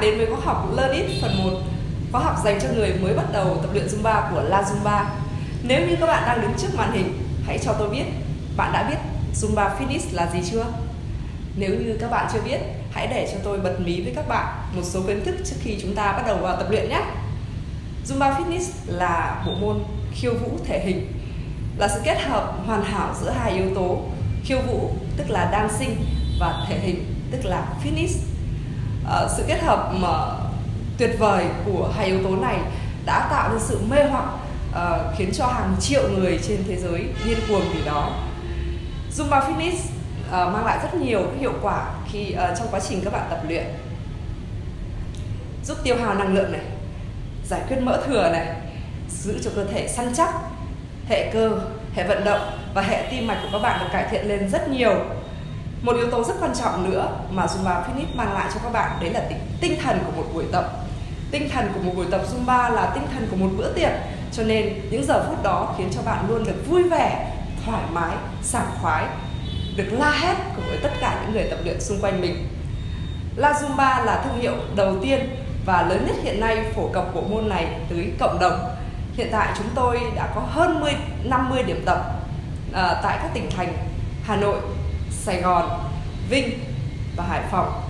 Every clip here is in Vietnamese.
đến với khóa học Learnit phần một khóa học dành cho người mới bắt đầu tập luyện Zumba của La Zumba. Nếu như các bạn đang đứng trước màn hình, hãy cho tôi biết bạn đã biết Zumba Fitness là gì chưa? Nếu như các bạn chưa biết, hãy để cho tôi bật mí với các bạn một số kiến thức trước khi chúng ta bắt đầu vào tập luyện nhé. Zumba Fitness là bộ môn khiêu vũ thể hình, là sự kết hợp hoàn hảo giữa hai yếu tố khiêu vũ tức là dancing và thể hình tức là fitness. Uh, sự kết hợp mà tuyệt vời của hai yếu tố này đã tạo nên sự mê hoặc uh, khiến cho hàng triệu người trên thế giới điên cuồng vì đó. Zumba Fitness uh, mang lại rất nhiều hiệu quả khi uh, trong quá trình các bạn tập luyện giúp tiêu hao năng lượng này giải quyết mỡ thừa này giữ cho cơ thể săn chắc hệ cơ hệ vận động và hệ tim mạch của các bạn được cải thiện lên rất nhiều một yếu tố rất quan trọng nữa mà Zumba Fitness mang lại cho các bạn đấy là tinh, tinh thần của một buổi tập. Tinh thần của một buổi tập Zumba là tinh thần của một bữa tiệc. Cho nên những giờ phút đó khiến cho bạn luôn được vui vẻ thoải mái sảng khoái được la hét cùng với tất cả những người tập luyện xung quanh mình. La Zumba là thương hiệu đầu tiên và lớn nhất hiện nay phổ cập bộ môn này tới cộng đồng. Hiện tại chúng tôi đã có hơn 10, 50 điểm tập à, tại các tỉnh thành Hà Nội, Sài Gòn, Vinh và Hải Phòng.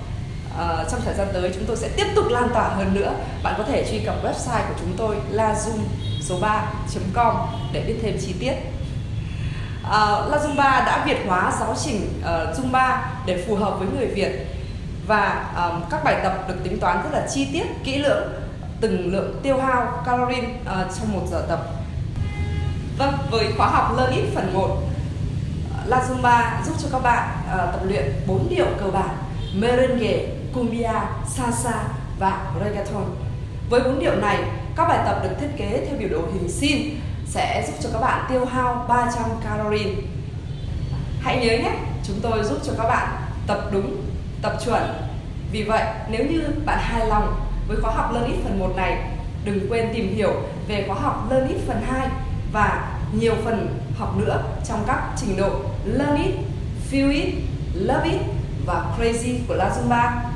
À, trong thời gian tới chúng tôi sẽ tiếp tục lan tỏa hơn nữa. Bạn có thể truy cập website của chúng tôi lazum số 3.com để biết thêm chi tiết. Ờ, à, La Zumba đã Việt hóa giáo trình uh, Zumba để phù hợp với người Việt và um, các bài tập được tính toán rất là chi tiết, kỹ lưỡng từng lượng tiêu hao calorie uh, trong một giờ tập. Vâng, với khóa học Learn It phần 1 La Zumba giúp cho các bạn uh, tập luyện 4 điệu cơ bản merengue, cumbia, salsa và reggaeton. Với bốn điệu này, các bài tập được thiết kế theo biểu đồ hình sin sẽ giúp cho các bạn tiêu hao 300 calorie. Hãy nhớ nhé, chúng tôi giúp cho các bạn tập đúng, tập chuẩn. Vì vậy, nếu như bạn hài lòng với khóa học Learn It phần 1 này, đừng quên tìm hiểu về khóa học Learn It phần 2 và nhiều phần học nữa trong các trình độ Learn It, Feel It, Love It và Crazy của La Zumba